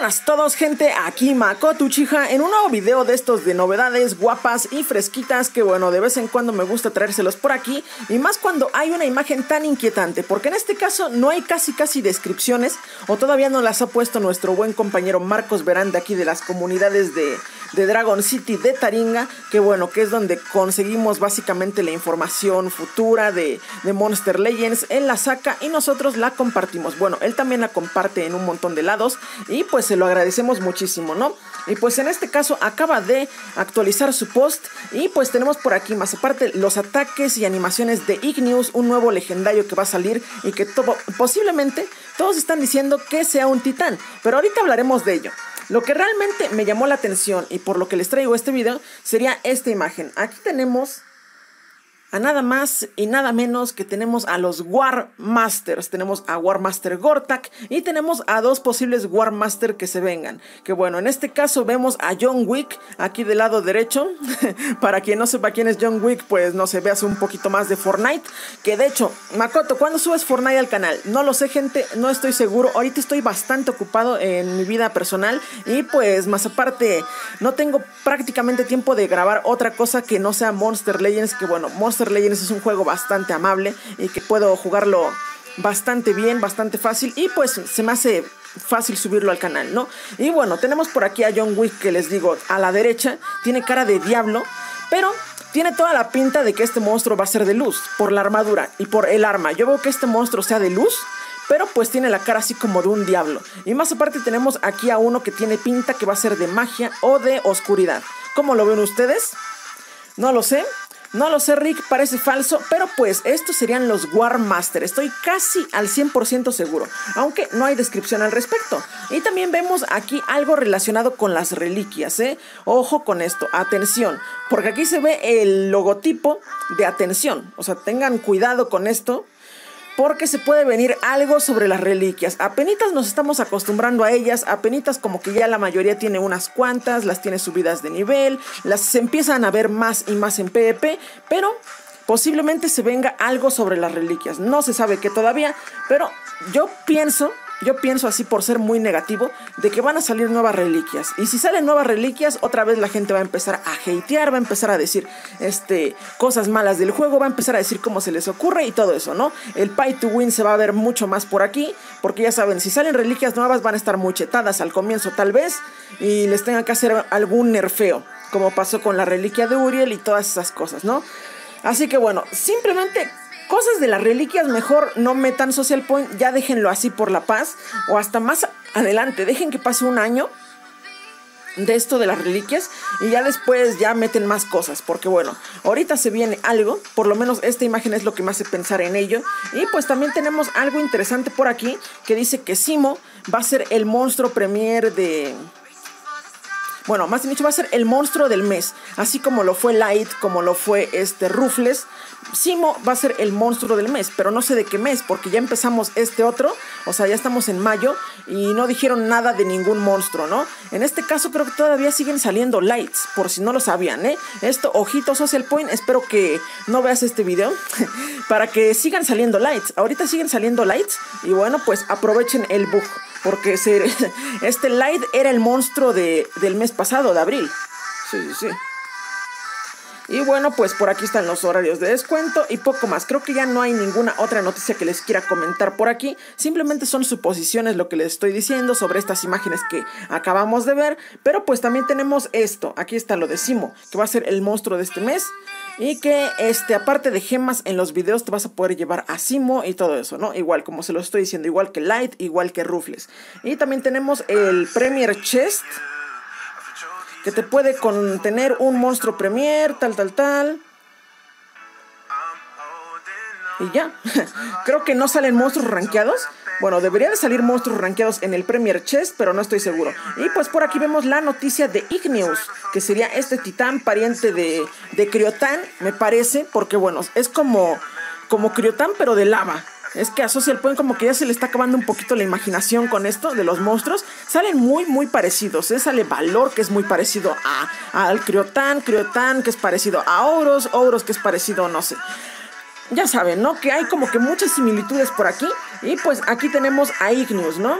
buenas a todos gente, aquí Makoto Uchiha en un nuevo video de estos de novedades guapas y fresquitas que bueno, de vez en cuando me gusta traérselos por aquí y más cuando hay una imagen tan inquietante, porque en este caso no hay casi casi descripciones o todavía no las ha puesto nuestro buen compañero Marcos Verán de aquí de las comunidades de, de Dragon City de Taringa, que bueno, que es donde conseguimos básicamente la información futura de, de Monster Legends, él la saca y nosotros la compartimos, bueno, él también la comparte en un montón de lados y pues se lo agradecemos muchísimo, ¿no? Y pues en este caso acaba de actualizar su post y pues tenemos por aquí más aparte los ataques y animaciones de Igneous, un nuevo legendario que va a salir y que todo, posiblemente todos están diciendo que sea un titán, pero ahorita hablaremos de ello. Lo que realmente me llamó la atención y por lo que les traigo este video sería esta imagen. Aquí tenemos a nada más y nada menos que tenemos a los War Masters. Tenemos a War Master Gortak y tenemos a dos posibles War Master que se vengan. Que bueno, en este caso vemos a John Wick aquí del lado derecho. Para quien no sepa quién es John Wick, pues no se veas un poquito más de Fortnite. Que de hecho, Makoto, ¿cuándo subes Fortnite al canal? No lo sé, gente, no estoy seguro. Ahorita estoy bastante ocupado en mi vida personal y pues más aparte, no tengo prácticamente tiempo de grabar otra cosa que no sea Monster Legends. Que bueno, Monster Legends es un juego bastante amable y que puedo jugarlo bastante bien, bastante fácil y pues se me hace fácil subirlo al canal, ¿no? Y bueno, tenemos por aquí a John Wick que les digo, a la derecha, tiene cara de diablo, pero tiene toda la pinta de que este monstruo va a ser de luz, por la armadura y por el arma. Yo veo que este monstruo sea de luz, pero pues tiene la cara así como de un diablo. Y más aparte tenemos aquí a uno que tiene pinta que va a ser de magia o de oscuridad. ¿Cómo lo ven ustedes? No lo sé, no lo sé, Rick, parece falso, pero pues estos serían los War Master. Estoy casi al 100% seguro, aunque no hay descripción al respecto. Y también vemos aquí algo relacionado con las reliquias, ¿eh? Ojo con esto, atención, porque aquí se ve el logotipo de atención. O sea, tengan cuidado con esto porque se puede venir algo sobre las reliquias. Apenitas nos estamos acostumbrando a ellas, apenitas como que ya la mayoría tiene unas cuantas, las tiene subidas de nivel, las se empiezan a ver más y más en PvP, pero posiblemente se venga algo sobre las reliquias. No se sabe qué todavía, pero yo pienso yo pienso así por ser muy negativo, de que van a salir nuevas reliquias. Y si salen nuevas reliquias, otra vez la gente va a empezar a hatear, va a empezar a decir este, cosas malas del juego, va a empezar a decir cómo se les ocurre y todo eso, ¿no? El pay to win se va a ver mucho más por aquí, porque ya saben, si salen reliquias nuevas van a estar muy chetadas al comienzo tal vez, y les tengan que hacer algún nerfeo, como pasó con la reliquia de Uriel y todas esas cosas, ¿no? Así que bueno, simplemente cosas de las reliquias mejor no metan social point, ya déjenlo así por la paz o hasta más adelante, dejen que pase un año de esto de las reliquias y ya después ya meten más cosas porque bueno ahorita se viene algo por lo menos esta imagen es lo que me hace pensar en ello y pues también tenemos algo interesante por aquí que dice que Simo va a ser el monstruo premier de bueno, más bien dicho, va a ser el monstruo del mes. Así como lo fue Light, como lo fue este Rufles. Simo va a ser el monstruo del mes, pero no sé de qué mes, porque ya empezamos este otro, o sea, ya estamos en mayo y no dijeron nada de ningún monstruo, ¿no? En este caso creo que todavía siguen saliendo lights, por si no lo sabían, ¿eh? Esto, ojito Social Point, espero que no veas este video, para que sigan saliendo lights. Ahorita siguen saliendo lights y bueno, pues aprovechen el bug. Porque este Light era el monstruo de, del mes pasado, de abril. Sí, sí, sí. Y bueno, pues por aquí están los horarios de descuento y poco más. Creo que ya no hay ninguna otra noticia que les quiera comentar por aquí. Simplemente son suposiciones lo que les estoy diciendo sobre estas imágenes que acabamos de ver. Pero pues también tenemos esto. Aquí está lo de Simo, que va a ser el monstruo de este mes. Y que este, aparte de gemas en los videos te vas a poder llevar a Simo y todo eso, ¿no? Igual, como se lo estoy diciendo, igual que Light, igual que Rufles. Y también tenemos el Premier Chest que te puede contener un monstruo premier, tal, tal, tal. Y ya, creo que no salen monstruos rankeados. Bueno, debería de salir monstruos rankeados en el Premier Chest, pero no estoy seguro. Y pues por aquí vemos la noticia de Igneous, que sería este titán pariente de, de Criotán, me parece, porque bueno, es como, como Criotán, pero de lava. Es que a Social Point como que ya se le está acabando un poquito la imaginación con esto de los monstruos. Salen muy, muy parecidos. ¿eh? Sale Valor, que es muy parecido a, al Criotán, Criotán, que es parecido a Oros, Oros, que es parecido, no sé. Ya saben, ¿no? Que hay como que muchas similitudes por aquí. Y pues aquí tenemos a Igneous, ¿no?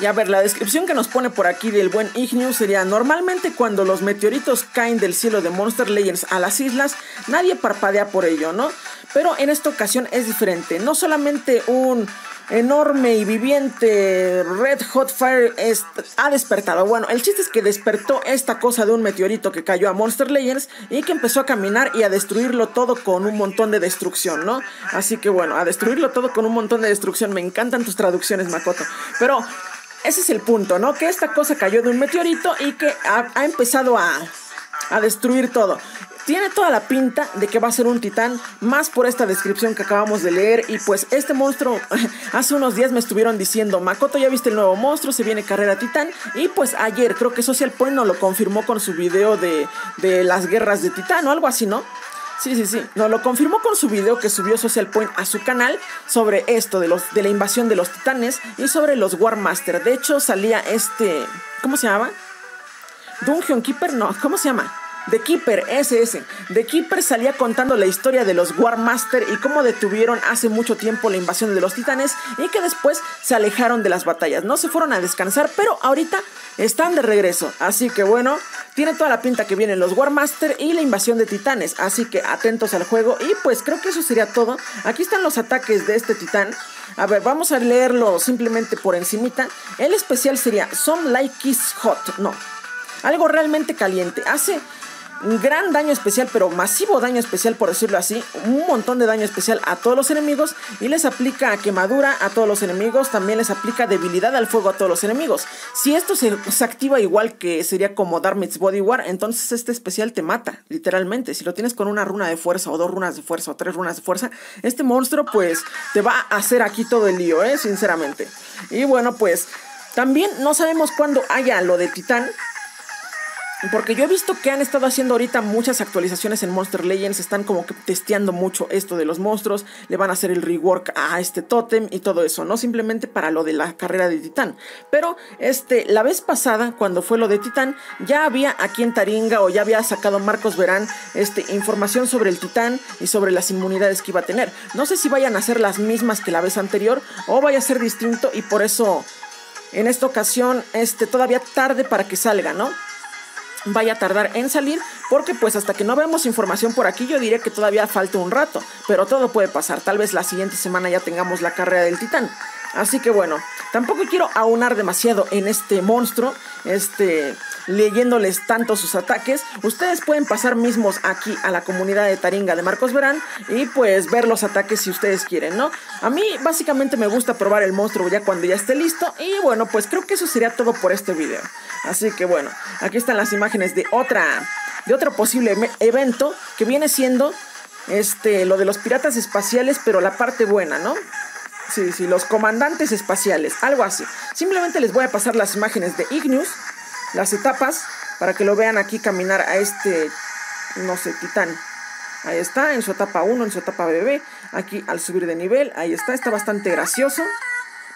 Y a ver, la descripción que nos pone por aquí del buen Igneous sería, normalmente cuando los meteoritos caen del cielo de Monster Legends a las islas, nadie parpadea por ello, ¿no? Pero en esta ocasión es diferente, no solamente un enorme y viviente Red Hot Fire ha despertado. Bueno, el chiste es que despertó esta cosa de un meteorito que cayó a Monster Legends y que empezó a caminar y a destruirlo todo con un montón de destrucción, ¿no? Así que bueno, a destruirlo todo con un montón de destrucción. Me encantan tus traducciones, Makoto. Pero ese es el punto, ¿no? Que esta cosa cayó de un meteorito y que ha, empezado a, a destruir todo. Tiene toda la pinta de que va a ser un titán, más por esta descripción que acabamos de leer. Y pues este monstruo, hace unos días me estuvieron diciendo, Makoto ya viste el nuevo monstruo, se viene carrera titán. Y pues ayer creo que Social Point nos lo confirmó con su video de, de las guerras de titán o algo así, ¿no? Sí, sí, sí. Nos lo confirmó con su video que subió Social Point a su canal sobre esto de, los, de la invasión de los titanes y sobre los War Master. De hecho, salía este. ¿Cómo se llama? Dungeon Keeper, no, ¿cómo se llama? The Keeper, SS. The Keeper salía contando la historia de los War Master y cómo detuvieron hace mucho tiempo la invasión de los titanes y que después se alejaron de las batallas. No se fueron a descansar, pero ahorita están de regreso. Así que bueno, tiene toda la pinta que vienen los War Master y la invasión de titanes. Así que atentos al juego. Y pues creo que eso sería todo. Aquí están los ataques de este titán. A ver, vamos a leerlo simplemente por encimita. El especial sería Some Like Is Hot. No, algo realmente caliente. Hace gran daño especial, pero masivo daño especial por decirlo así, un montón de daño especial a todos los enemigos y les aplica quemadura a todos los enemigos, también les aplica debilidad al fuego a todos los enemigos. Si esto se, activa igual que sería como Darmit's Body War, entonces este especial te mata, literalmente. Si lo tienes con una runa de fuerza o dos runas de fuerza o tres runas de fuerza, este monstruo pues te va a hacer aquí todo el lío, eh, sinceramente. Y bueno, pues también no sabemos cuándo haya lo de Titán, porque yo he visto que han estado haciendo ahorita muchas actualizaciones en Monster Legends, están como que testeando mucho esto de los monstruos, le van a hacer el rework a este totem y todo eso, no simplemente para lo de la carrera de Titán. Pero este, la vez pasada, cuando fue lo de Titán, ya había aquí en Taringa o ya había sacado Marcos Verán este, información sobre el Titán y sobre las inmunidades que iba a tener. No sé si vayan a ser las mismas que la vez anterior o vaya a ser distinto y por eso en esta ocasión este, todavía tarde para que salga, ¿no? Vaya a tardar en salir, porque pues hasta que no veamos información por aquí yo diría que todavía falta un rato, pero todo puede pasar, tal vez la siguiente semana ya tengamos la carrera del titán. Así que bueno, tampoco quiero aunar demasiado en este monstruo, este, leyéndoles tanto sus ataques. Ustedes pueden pasar mismos aquí a la comunidad de Taringa de Marcos Verán y pues ver los ataques si ustedes quieren, ¿no? A mí básicamente me gusta probar el monstruo ya cuando ya esté listo y bueno, pues creo que eso sería todo por este video. Así que bueno, aquí están las imágenes de otra, de otro posible evento que viene siendo este, lo de los piratas espaciales, pero la parte buena, ¿no? Sí, sí, los comandantes espaciales, algo así. Simplemente les voy a pasar las imágenes de Igneous, las etapas, para que lo vean aquí caminar a este, no sé, titán. Ahí está, en su etapa 1, en su etapa bebé. Aquí al subir de nivel, ahí está, está bastante gracioso.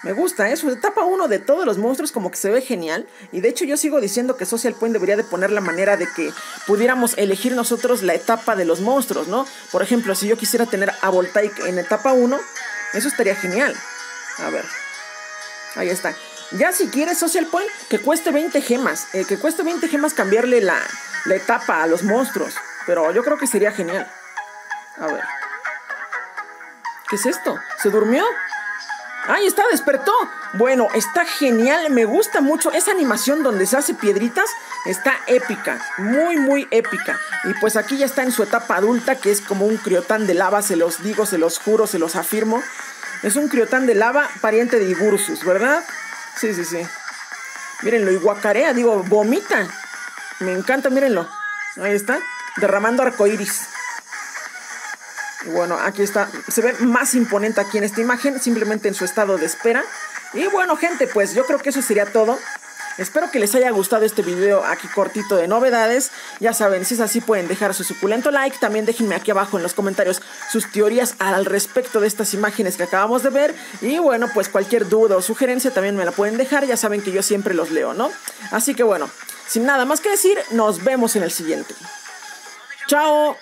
Me gusta, ¿eh? Su etapa 1 de todos los monstruos como que se ve genial. Y de hecho yo sigo diciendo que Social Point debería de poner la manera de que pudiéramos elegir nosotros la etapa de los monstruos, ¿no? Por ejemplo, si yo quisiera tener a Voltaic en etapa 1, eso estaría genial. A ver. Ahí está. Ya si quieres Social Point, que cueste 20 gemas. Eh, que cueste 20 gemas cambiarle la, la etapa a los monstruos. Pero yo creo que sería genial. A ver. ¿Qué es esto? ¿Se durmió? ¡Ahí está! ¡Despertó! Bueno, está genial. Me gusta mucho esa animación donde se hace piedritas. Está épica. Muy, muy épica. Y pues aquí ya está en su etapa adulta, que es como un criotán de lava. Se los digo, se los juro, se los afirmo. Es un criotán de lava pariente de Igursus, ¿verdad? Sí, sí, sí. Mírenlo, y guacarea, digo, vomita. Me encanta, mírenlo. Ahí está, derramando arcoiris. Bueno, aquí está, se ve más imponente aquí en esta imagen, simplemente en su estado de espera. Y bueno, gente, pues yo creo que eso sería todo. Espero que les haya gustado este video aquí cortito de novedades. Ya saben, si es así pueden dejar su suculento like. También déjenme aquí abajo en los comentarios sus teorías al respecto de estas imágenes que acabamos de ver. Y bueno, pues cualquier duda o sugerencia también me la pueden dejar. Ya saben que yo siempre los leo, ¿no? Así que bueno, sin nada más que decir, nos vemos en el siguiente. ¡Chao!